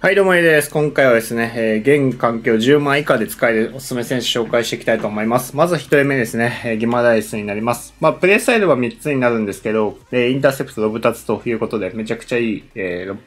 はい、どうもいいです。今回はですね、えー、現環境10万以下で使えるおすすめ選手紹介していきたいと思います。まず1人目ですね、えー、ギマダイスになります。まあ、プレイスタイルは3つになるんですけど、えー、インターセプト、ロブタツということで、めちゃくちゃいい、えー、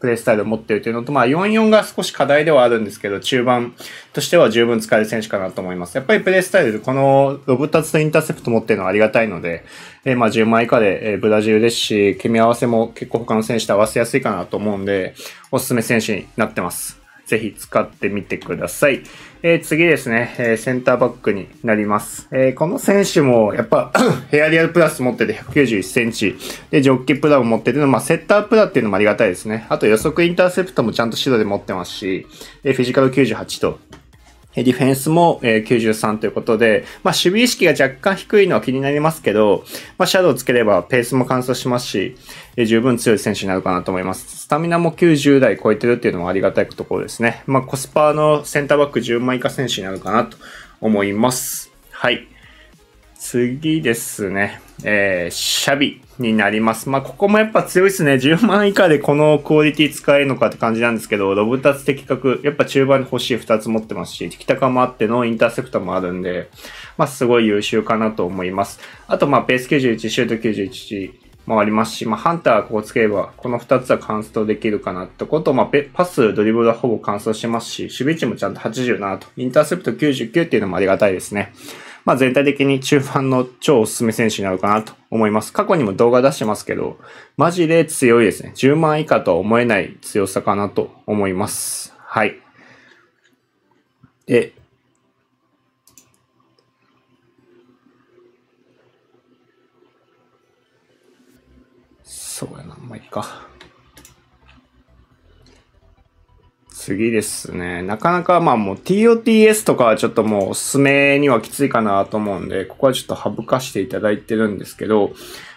プレイスタイルを持っているというのと、まあ、4-4が少し課題ではあるんですけど、中盤としては十分使える選手かなと思います。やっぱりプレイスタイルこのロブタツとインターセプト持ってるのはありがたいので、えー、まあ、10枚以下で、えー、ブラジルですし、組み合わせも結構他の選手と合わせやすいかなと思うんで、おすすめ選手になってます。ぜひ使ってみてください。えー、次ですね、えー、センターバックになります。えー、この選手も、やっぱ ヘアリアルプラス持ってて191センチ、で、ジョッキプラを持ってるの、まあ、セッタープラっていうのもありがたいですね。あと予測インターセプトもちゃんと白で持ってますし、でフィジカル98と、ディフェンスも93ということで、まあ、守備意識が若干低いのは気になりますけど、まあ、シャドウつければペースも乾燥しますし、十分強い選手になるかなと思います。スタミナも90台超えてるっていうのもありがたいところですね。まあ、コスパのセンターバック10枚以下選手になるかなと思います。はい。次ですね。えー、シャビになります。まあ、ここもやっぱ強いですね。10万以下でこのクオリティ使えるのかって感じなんですけど、ロブタツ的確、やっぱ中盤に欲しい2つ持ってますし、敵高もあってのインターセプトもあるんで、まあ、すごい優秀かなと思います。あと、まあ、ペース91、シュート91、もありますし、まあ、ハンターここつければ、この2つは完走できるかなってこと、まあ、パス、ドリブルはほぼ完走してますし、守備値もちゃんと87と、インターセプト99っていうのもありがたいですね。まあ全体的に中盤の超おすすめ選手になるかなと思います。過去にも動画出してますけど、マジで強いですね。10万以下とは思えない強さかなと思います。はい。で、そうやな、まあいいか。次ですね。なかなかまあもう TOTS とかはちょっともうおすすめにはきついかなと思うんで、ここはちょっと省かしていただいてるんですけど、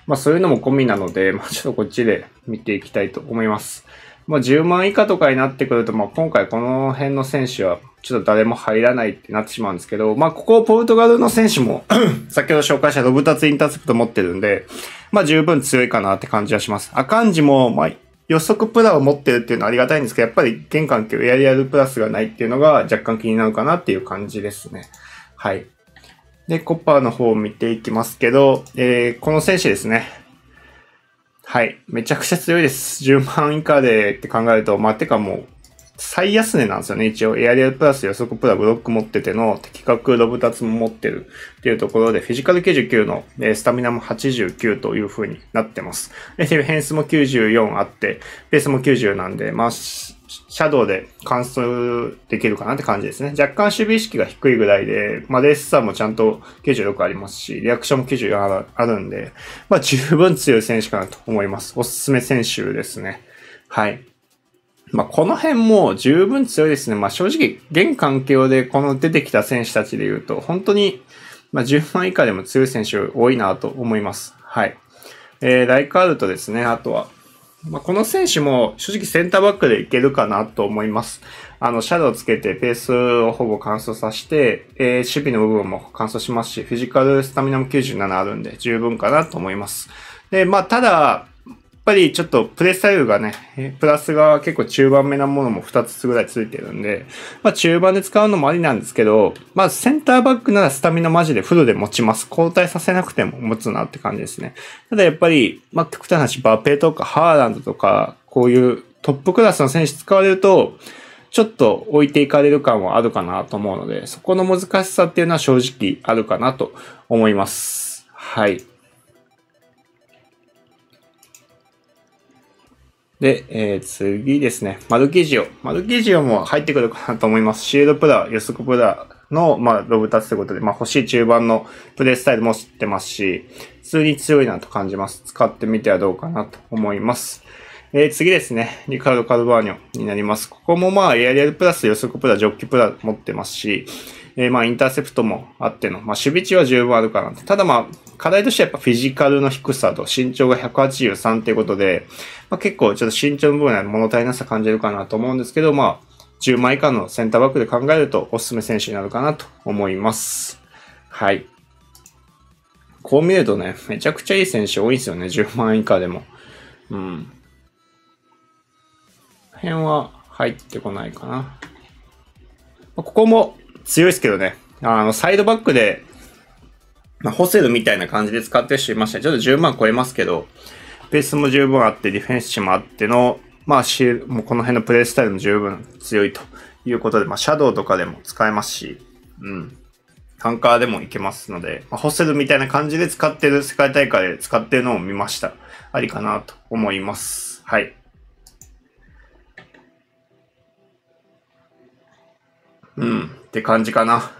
まあそういうのも込みなので、まあちょっとこっちで見ていきたいと思います。まあ10万以下とかになってくると、まあ今回この辺の選手はちょっと誰も入らないってなってしまうんですけど、まあここポルトガルの選手も 先ほど紹介したロブタツインターセプト持ってるんで、まあ十分強いかなって感じはします。アカンジも、まあ予測プラを持ってるっていうのはありがたいんですけど、やっぱり現環境エアリアルプラスがないっていうのが若干気になるかなっていう感じですね。はい。で、コッパーの方を見ていきますけど、えー、この選手ですね。はい。めちゃくちゃ強いです。10万以下でって考えると、まあ、てかもう、最安値なんですよね。一応、エアリアルプラス予測プラブロック持ってての、的確ロブタツも持ってるっていうところで、フィジカル99の、えスタミナも89という風になってます。で、ディフェンスも94あって、ベースも90なんで、まあ、シャドウで完走できるかなって感じですね。若干守備意識が低いぐらいで、まあ、レースさもちゃんと96ありますし、リアクションも94あるんで、まあ、十分強い選手かなと思います。おすすめ選手ですね。はい。まあ、この辺も十分強いですね。まあ、正直、現環境でこの出てきた選手たちで言うと、本当に、まあ、10万以下でも強い選手多いなと思います。はい。えー、ライカールとですね、あとは、まあ、この選手も正直センターバックでいけるかなと思います。あの、シャドウつけてペースをほぼ乾燥させて、えー、守備の部分も乾燥しますし、フィジカルスタミナも97あるんで十分かなと思います。で、まあ、ただ、ぱりちょっとプレスタイルがね、プラスが結構中盤目なものも2つぐらいついてるんで、まあ中盤で使うのもありなんですけど、まあセンターバックならスタミナマジでフルで持ちます。交代させなくても持つなって感じですね。ただやっぱり、まあ極端な話、バペとかハーランドとか、こういうトップクラスの選手使われると、ちょっと置いていかれる感はあるかなと思うので、そこの難しさっていうのは正直あるかなと思います。はい。で、えー、次ですね。マルキジオ。マルキジオも入ってくるかなと思います。シールプラ、予測プラの、まあ、ロブタツということで、まあ、欲しい中盤のプレイスタイルも知ってますし、普通に強いなと感じます。使ってみてはどうかなと思います。えー、次ですね。リカルド・カルバーニョになります。ここもまあ、エアリアルプラス、予測プラ、ジョッキプラ持ってますし、えー、まあ、インターセプトもあっての、まあ、守備値は十分あるかなと。ただまあ、課題としてはやっぱフィジカルの低さと身長が183ということで、まあ、結構ちょっと身長の部分は物足りなさ感じるかなと思うんですけど、まあ、10枚以下のセンターバックで考えるとおすすめ選手になるかなと思います。はい。こう見るとね、めちゃくちゃいい選手多いんですよね、10万以下でも。うん。辺は入ってこないかな。ここも強いですけどね。あの、サイドバックで、まあ、ホセルみたいな感じで使ってる人いましたちょっと10万超えますけど、ペースも十分あって、ディフェンス値もあっての、まあ、シもうこの辺のプレイスタイルも十分強いということで、まあ、シャドウとかでも使えますし、うん。タンカーでもいけますので、まあ、ホセルみたいな感じで使ってる、世界大会で使ってるのを見ました。ありかなと思います。はい。うん、って感じかな。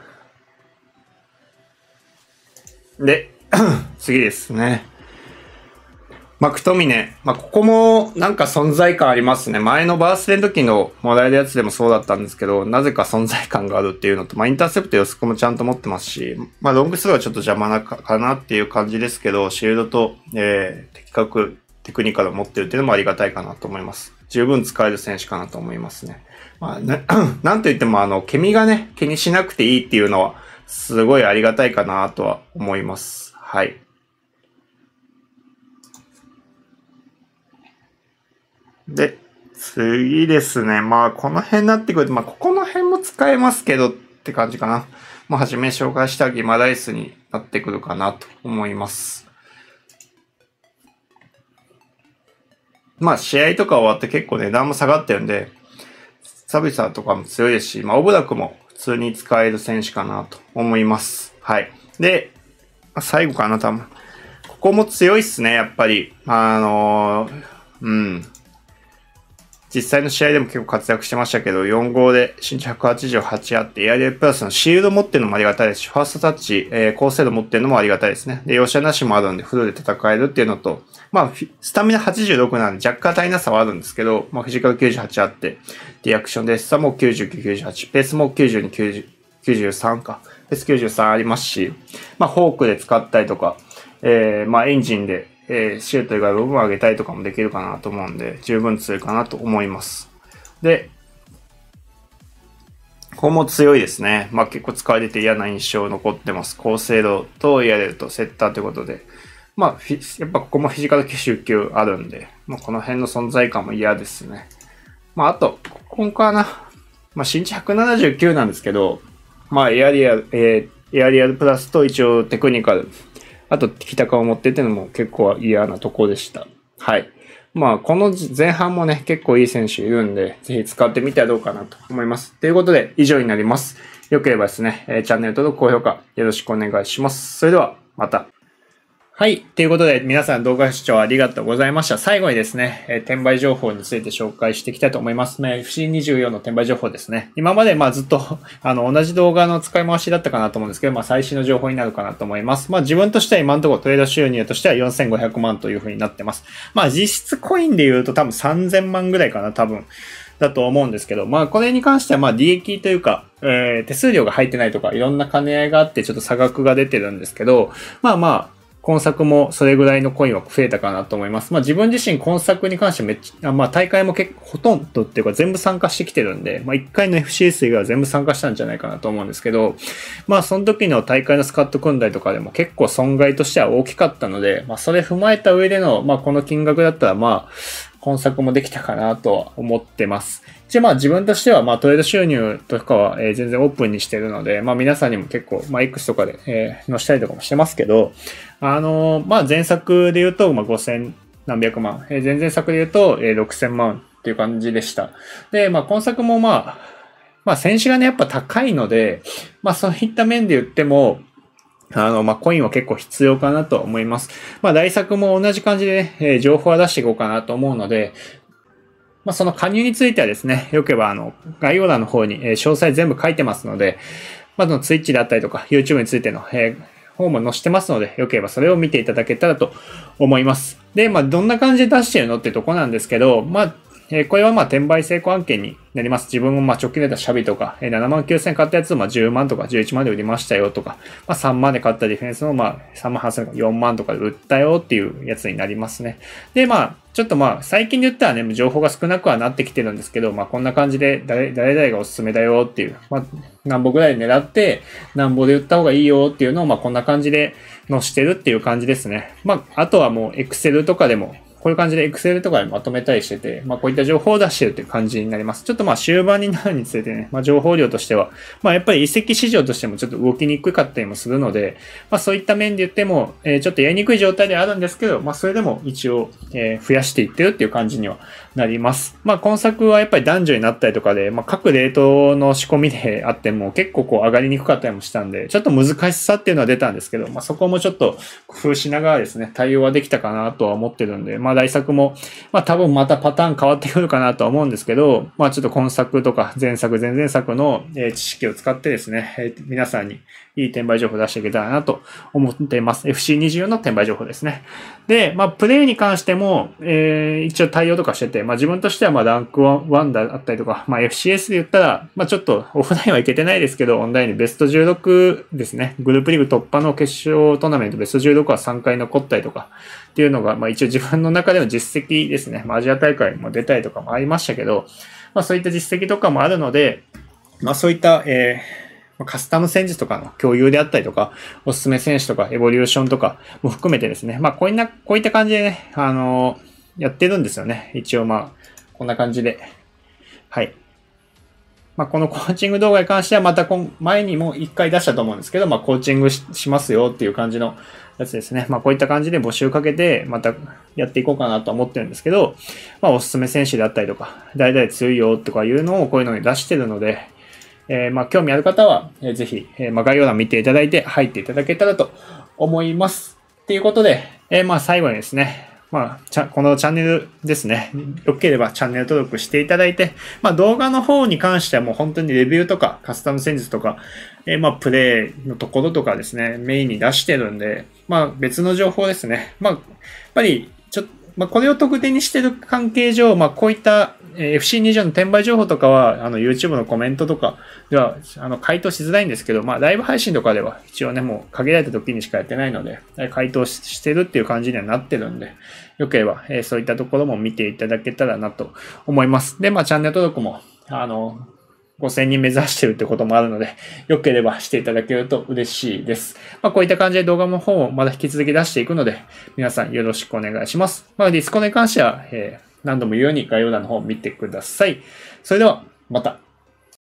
で、次ですね。マクトミネ。まあ、ここもなんか存在感ありますね。前のバースデーの時のもらえるやつでもそうだったんですけど、なぜか存在感があるっていうのと、まあ、インターセプト予測もちゃんと持ってますし、まあ、ロングスローはちょっと邪魔なかなっていう感じですけど、シールドと、えー、的確、テクニカルを持ってるっていうのもありがたいかなと思います。十分使える選手かなと思いますね。まあ、な なんといってもあの、ケミがね、気にしなくていいっていうのは、すごいありがたいかなとは思います。はい。で、次ですね。まあ、この辺になってくると、まあ、ここの辺も使えますけどって感じかな。まあ、はじめ紹介したギマライスになってくるかなと思います。まあ、試合とか終わって結構値段も下がってるんで、サビサーとかも強いですし、まあ、オブダクも通に使える選手かなと思います。はい。で、最後かな、多分。ここも強いっすね、やっぱり。あのー、うん。実際の試合でも結構活躍してましたけど、4号で身長188あって、エアリアプラスのシールド持ってるのもありがたいですし、ファーストタッチ、えー、高精度持ってるのもありがたいですね。で、容赦なしもあるんで、フルで戦えるっていうのと、まあ、スタミナ86なんで若干足りなさはあるんですけど、まあ、フィジカル98あって、リアクションでスタも99、98、ペースも92、90 93か。ペース93ありますし、まあ、フォークで使ったりとか、えー、まあ、エンジンでえー、シュート以外部分を上げたりとかもできるかなと思うんで、十分強いかなと思います。で、ここも強いですね。まあ結構使われて嫌な印象残ってます。高精度とやれるとセッターということで。まあ、やっぱここもフィジカル99あるんで、まあ、この辺の存在感も嫌ですね。まああと、ここかな。まあ身長179なんですけど、まあエアリアル、えー、エアリアルプラスと一応テクニカルあと、北川を持ってっていうのも結構嫌なとこでした。はい。まあ、この前半もね、結構いい選手いるんで、ぜひ使ってみてはどうかなと思います。ということで、以上になります。よければですね、チャンネル登録、高評価よろしくお願いします。それでは、また。はい。ということで、皆さん動画視聴ありがとうございました。最後にですね、えー、転売情報について紹介していきたいと思いますね。FC24 の転売情報ですね。今までまあずっと、あの、同じ動画の使い回しだったかなと思うんですけど、まあ最新の情報になるかなと思います。まあ自分としては今のところトレード収入としては4500万というふうになってます。まあ実質コインで言うと多分3000万ぐらいかな、多分。だと思うんですけど、まあこれに関してはまあ利益というか、えー、手数料が入ってないとかいろんな兼ね合いがあってちょっと差額が出てるんですけど、まあまあ、今作もそれぐらいのコインは増えたかなと思います。まあ自分自身今作に関してめっちゃ、まあ大会も結構ほとんどっていうか全部参加してきてるんで、まあ1回の FCS 以外は全部参加したんじゃないかなと思うんですけど、まあその時の大会のスカット組んだりとかでも結構損害としては大きかったので、まあそれ踏まえた上での、まあこの金額だったらまあ、今作もできたかなとは思ってます。一応まあ自分としてはまあトレード収入とかは、え全然オープンにしてるので、まあ皆さんにも結構、まあ X とかで、え載したりとかもしてますけど、あのまあ前作で言うと、ま5000何百万、え前々作で言うと、え6000万っていう感じでした。で、まあ今作もまあ、まあ選手がねやっぱ高いので、まあそういった面で言っても、あの、まあ、コインは結構必要かなと思います。まあ、大作も同じ感じで、ね、えー、情報は出していこうかなと思うので、まあ、その加入についてはですね、よければ、あの、概要欄の方に、え、詳細全部書いてますので、まず、の Twitch であったりとか、YouTube についての、えー、方も載せてますので、よければそれを見ていただけたらと思います。で、まあ、どんな感じで出してるのってとこなんですけど、まあ、えこれはまあ転売成功案件になります。自分もまあ直近でたシャビとか、え7万9000円買ったやつをまあ10万とか11万で売りましたよとか、まあ3万で買ったディフェンスもまあ3万8000円とか4万とかで売ったよっていうやつになりますね。で、まあ、ちょっとまあ最近で言ったらね、情報が少なくはなってきてるんですけど、まあこんな感じで誰誰々がおすすめだよっていう、まあ何本ぐらい狙って、何本で売った方がいいよっていうのをまあこんな感じで載してるっていう感じですね。まああとはもう Excel とかでもこういう感じで Excel とかでまとめたりしてて、まあこういった情報を出してるっていう感じになります。ちょっとまあ終盤になるにつれてね、まあ情報量としては、まあやっぱり移籍市場としてもちょっと動きにくかったりもするので、まあそういった面で言っても、えー、ちょっとやりにくい状態ではあるんですけど、まあそれでも一応、えー、増やしていってるっていう感じにはなります。まあ今作はやっぱり男女になったりとかで、まあ各レートの仕込みであっても結構こう上がりにくかったりもしたんで、ちょっと難しさっていうのは出たんですけど、まあそこもちょっと工夫しながらですね、対応はできたかなとは思ってるんで、まあ大作も、まあ多分またパターン変わってくるかなとは思うんですけど、まあちょっと今作とか前作、前々作の知識を使ってですね、皆さんにいい転売情報出していけたらなと思っています。FC24 の転売情報ですね。で、まあ、プレイに関しても、えー、一応対応とかしてて、まあ、自分としては、まあ、ランク1だったりとか、まあ、FCS で言ったら、まあ、ちょっとオフラインはいけてないですけど、オンラインにベスト16ですね。グループリーグ突破の決勝トーナメントベスト16は3回残ったりとか、っていうのが、まあ、一応自分の中での実績ですね。まあ、アジア大会も出たりとかもありましたけど、まあ、そういった実績とかもあるので、まあ、そういった、えー、カスタム戦術とかの共有であったりとか、おすすめ選手とか、エボリューションとかも含めてですね、まあ、こういった、こういった感じでね、あのー、やってるんですよね。一応まあ、こんな感じで。はい。まあ、このコーチング動画に関してはまた前にも一回出したと思うんですけど、まあ、コーチングしますよっていう感じのやつですね。まあ、こういった感じで募集かけて、またやっていこうかなと思ってるんですけど、まあ、おすすめ選手であったりとか、誰々強いよとかいうのをこういうのに出してるので、えー、まあ、興味ある方は、えー、ぜひ、えー、まあ、概要欄見ていただいて入っていただけたらと思います。ということで、えー、まあ、最後にですね、まあ、このチャンネルですね。よければチャンネル登録していただいて、まあ動画の方に関してはもう本当にレビューとかカスタム戦術とか、えー、まあプレイのところとかですね、メインに出してるんで、まあ別の情報ですね。まあ、やっぱりちょっと、まあこれを特定にしてる関係上、まあこういった FC20 の転売情報とかは、あの、YouTube のコメントとかでは、あの、回答しづらいんですけど、まあ、ライブ配信とかでは、一応ね、もう限られた時にしかやってないので、回答してるっていう感じにはなってるんで、よければ、えそういったところも見ていただけたらなと思います。で、まあ、チャンネル登録も、あの、5000人目指してるってこともあるので、良ければしていただけると嬉しいです。まあ、こういった感じで動画の方もまだ引き続き出していくので、皆さんよろしくお願いします。まあ、ディスコに関しては、えー何度も言うように概要欄の方を見てください。それでは、また。